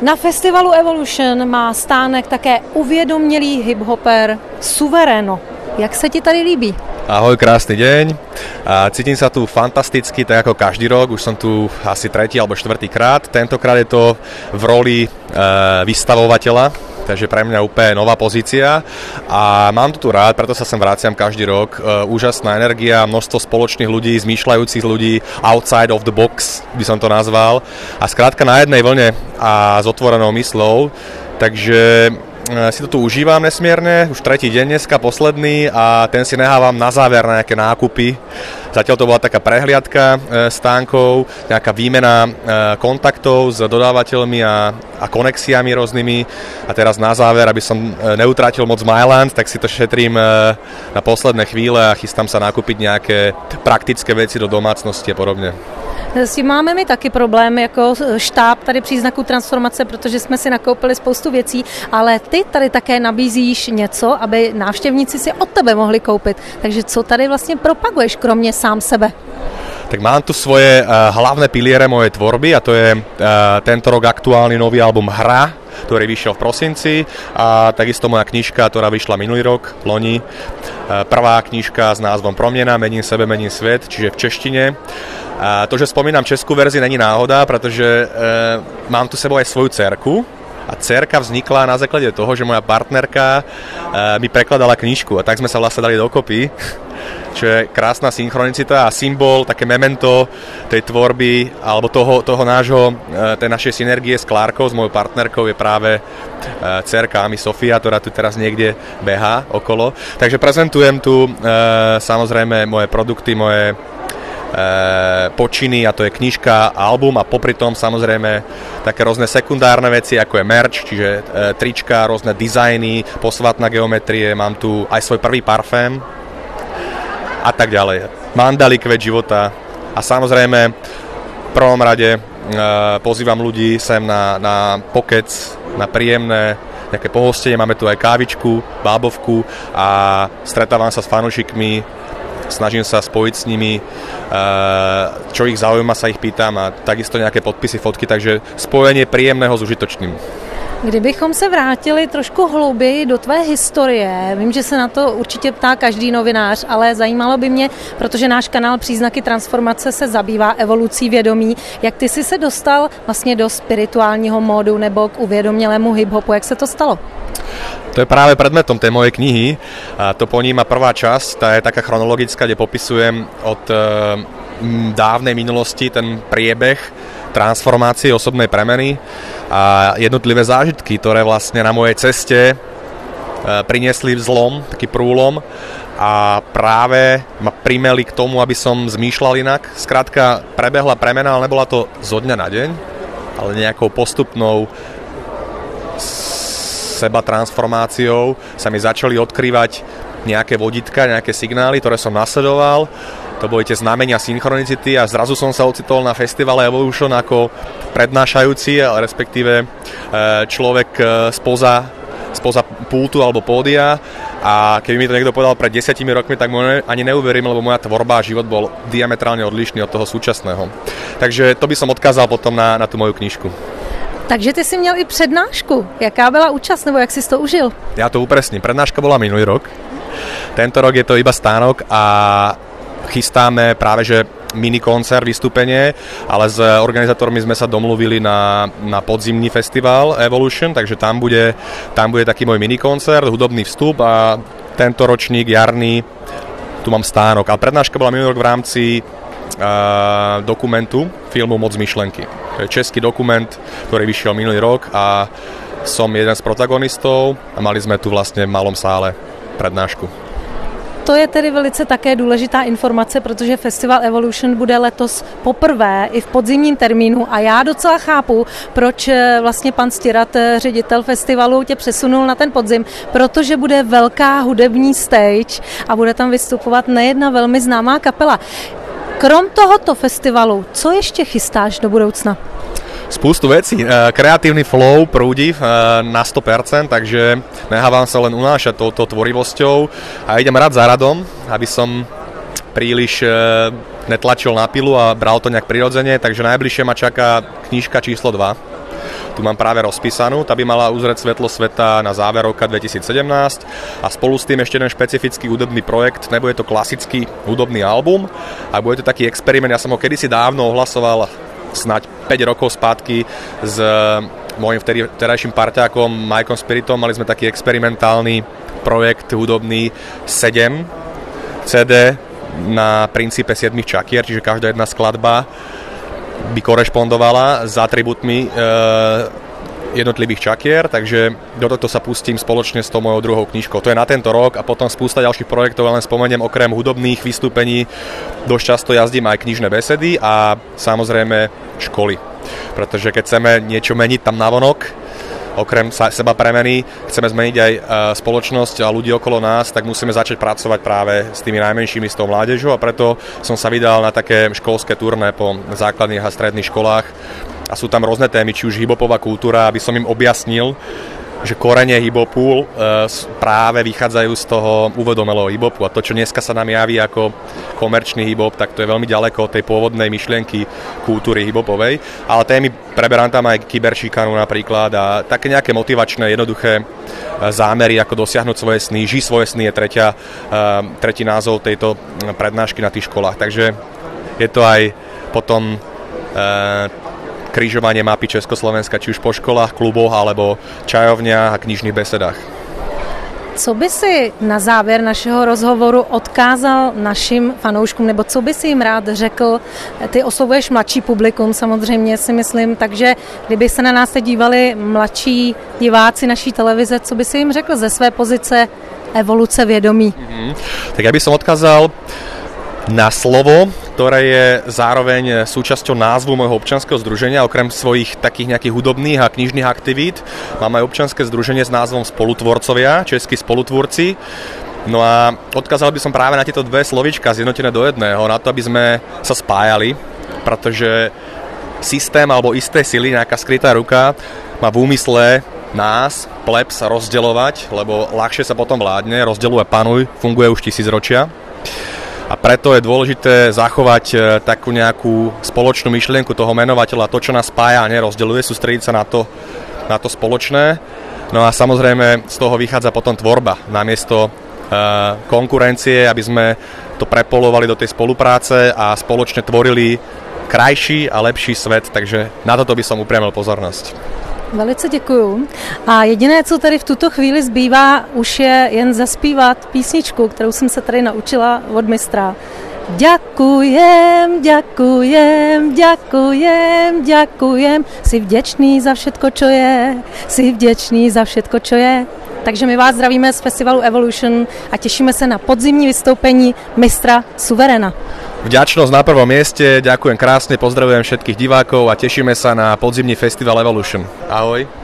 Na festivalu Evolution má stánek také uvědomělý hiphoper Suvereno. Jak se ti tady líbí? Ahoj, krásny deň. A cítim sa tu fantasticky, tak ako každý rok. Už som tu asi tretí alebo štvrtý krát. Tentokrát je to v roli e, vystavovateľa, takže pre mňa úplne nová pozícia a mám to tu rád, preto sa sem vraciam každý rok. E, úžasná energia, množstvo spoločných ľudí, zmýšľajúcich ľudí, outside of the box by som to nazval a skrátka na jednej vlne a s otvorenou myslou, takže si to tu užívam nesmierne, už tretí deň dneska, posledný a ten si nehávam na záver na nejaké nákupy. Zatiaľ to bola taká prehliadka e, stánkov, nejaká výmena e, kontaktov s dodávateľmi a, a konexiami rôznymi a teraz na záver, aby som neutratil moc Myland, tak si to šetrím na posledné chvíle a chystám sa nakúpiť nejaké praktické veci do domácnosti a podobne. S tím máme my taky problém jako štáb tady příznaků transformace, protože jsme si nakoupili spoustu věcí, ale ty tady také nabízíš něco, aby návštěvníci si od tebe mohli koupit. Takže co tady vlastně propaguješ, kromě sám sebe? Tak mám tu svoje uh, hlavné piliere mojej tvorby a to je uh, tento rok aktuálny nový album Hra, ktorý vyšiel v prosinci a takisto moja knižka, ktorá vyšla minulý rok, loni. Uh, prvá knižka s názvom Promiena, Mením sebe, mením svet, čiže v češtine. A to, že spomínam českú verzi, není náhoda, pretože e, mám tu sebou aj svoju cerku, a cerka vznikla na základe toho, že moja partnerka e, mi prekladala knižku a tak sme sa vlastne dali dokopy, čo je krásna synchronicita a symbol, také memento tej tvorby alebo toho, toho nášho, e, tej našej synergie s Klárkou, s mojou partnerkou je práve e, cerka Ami Sofia, ktorá tu teraz niekde beha okolo. Takže prezentujem tu samozrejme moje produkty, moje počiny a to je knižka album a popri tom samozrejme také rôzne sekundárne veci ako je merch, čiže e, trička, rôzne dizajny, posvatná geometrie, mám tu aj svoj prvý parfém a tak ďalej. Mandali kvet života a samozrejme v prvom rade e, pozývam ľudí sem na, na pokec, na príjemné nejaké pohostenie, máme tu aj kávičku, bábovku a stretávam sa s fanúšikmi snažím sa spojiť s nimi, eh, čo ich zaujíma, sa ich pýtam a takisto nejaké podpisy, fotky, takže spojenie príjemného s užitočným. Kdybychom se vrátili trošku hlouběji do tvé historie, vím, že se na to určitě ptá každý novinář, ale zajímalo by mě, protože náš kanál Příznaky transformace se zabývá evolucí vědomí, jak ty jsi se dostal vlastně do spirituálního módu nebo k uvědomělému hip-hopu, jak se to stalo? To je práve predmetom tej mojej knihy. A to poníma prvá časť, tá je taká chronologická, kde popisujem od e, dávnej minulosti ten priebeh transformácie, osobnej premeny a jednotlivé zážitky, ktoré vlastne na mojej ceste e, priniesli vzlom, taký prúlom a práve ma primeli k tomu, aby som zmýšľal inak. Skrátka, prebehla premena, ale nebola to zo dňa na deň, ale nejakou postupnou seba transformáciou sa mi začali odkrývať nejaké vodítka, nejaké signály, ktoré som nasledoval. To boli tie znamenia synchronicity a zrazu som sa ocitol na festivale Evolution ako prednášajúci, ale respektíve e, človek e, spoza, spoza pultu alebo pódia a keby mi to niekto povedal pred desiatimi rokmi, tak mu ani neuverím, lebo moja tvorba a život bol diametrálne odlišný od toho súčasného. Takže to by som odkázal potom na, na tú moju knižku. Takže ty si měl i přednášku. Jaká byla účast, nebo jak jsi to užil? Ja to upresním. Prednáška bola minulý rok. Tento rok je to iba stánok a chystáme práve, že mini koncert, vystúpenie, ale s organizátormi sme sa domluvili na, na podzimný festival Evolution, takže tam bude, tam bude taký môj mini koncert, hudobný vstup a tento ročník jarný tu mám stánok. A prednáška bola minulý rok v rámci uh, dokumentu filmu Moc myšlenky. Je český dokument, ktorý vyšiel minulý rok a som jeden z protagonistov a mali sme tu vlastne v malom sále prednášku. To je tedy velice také důležitá informace, protože Festival Evolution bude letos poprvé i v podzimním termínu a já docela chápu, proč eh, vlastně pan Stirat, eh, ředitel festivalu, tě přesunul na ten podzim, protože bude velká hudební stage a bude tam vystupovat nejedna velmi známá kapela. Krom tohoto festivalu, co ještě chystáš do budoucna? Spustu vecí. Eh, kreatívny flow prúdi eh, na 100%, takže nehávam sa len unášať touto tvorivosťou a idem rád za radom, aby som príliš eh, netlačil na pilu a bral to nejak prirodzene, takže najbližšie ma čaká knižka číslo 2. Tu mám práve rozpísanú, tá by mala uzrieť svetlo sveta na záver roka 2017 a spolu s tým ešte jeden špecifický hudobný projekt, nebude to klasický hudobný album, a bude to taký experiment, ja som ho kedysi dávno ohlasoval snať 5 rokov spátky s môjim vtedy, vtedajším parťákom Mikeom Spiritom, mali sme taký experimentálny projekt hudobný 7 CD na princípe 7 čakier, čiže každá jedna skladba by korešpondovala s atribútmi e, jednotlivých čakier, takže do tohto sa pustím spoločne s tou mojou druhou knižkou. To je na tento rok a potom spústa ďalších projektov, len spomeniem okrem hudobných vystúpení, dosť často jazdím aj knižné besedy a samozrejme školy. Pretože keď chceme niečo meniť tam navonok, okrem seba premeny chceme zmeniť aj e, spoločnosť a ľudí okolo nás, tak musíme začať pracovať práve s tými najmenšími, s tou mládežou a preto som sa vydal na také školské turné po základných a stredných školách. A sú tam rôzne témy, či už hibopová kultúra, aby som im objasnil, že korene hiphopu e, práve vychádzajú z toho uvedomelého hiphopu a to, čo dneska sa nám javí ako komerčný hiphop, tak to je veľmi ďaleko od tej pôvodnej myšlienky kultúry hiphopovej, ale témy preberám tam aj kyberšikanu napríklad a také nejaké motivačné, jednoduché e, zámery, ako dosiahnuť svoje sny, ži svoje sny je tretia, e, tretí názov tejto prednášky na tých školách, takže je to aj potom križovanie mapy Československa, či už po školách, kluboch alebo čajovniach a knižných besedách. Co by si na závěr našeho rozhovoru odkázal našim fanouškům, nebo co by si jim rád řekl? Ty oslovuješ mladší publikum samozřejmě si myslím, takže kdyby se na nás dívali mladší diváci naší televize, co by si jim řekl ze své pozice evoluce vědomí? Mm-hmm. Tak ja by som odkázal na slovo, ktoré je zároveň súčasťou názvu môjho občanského združenia. Okrem svojich takých nejakých hudobných a knižných aktivít mám aj občanské združenie s názvom Spolutvorcovia, českí spolutvorci. No a odkázal by som práve na tieto dve slovička zjednotené do jedného, na to, aby sme sa spájali, pretože systém alebo isté sily, nejaká skrytá ruka má v úmysle nás, plebs, rozdeľovať, lebo ľahšie sa potom vládne, rozdeľuje panuj, funguje už tisíc ročia a preto je dôležité zachovať e, takú nejakú spoločnú myšlienku toho menovateľa, to, čo nás spája a nerozdeluje, sústrediť sa na to, na to spoločné. No a samozrejme z toho vychádza potom tvorba, namiesto e, konkurencie, aby sme to prepolovali do tej spolupráce a spoločne tvorili krajší a lepší svet, takže na toto by som upriamil pozornosť. Velice děkuju. A jediné, co tady v tuto chvíli zbývá, už je jen zaspívat písničku, kterou jsem se tady naučila od mistra. Ďakujem, ďakujem, ďakujem, ďakujem. Si vděčný za všetko, čo je. Si vděčný za všetko, čo je. Takže my vás zdravíme z festivalu Evolution a těšíme se na podzimní vystoupení mistra Suverena. Vďačnosť na prvom mieste, ďakujem krásne, pozdravujem všetkých divákov a tešíme sa na podzimný festival Evolution. Ahoj.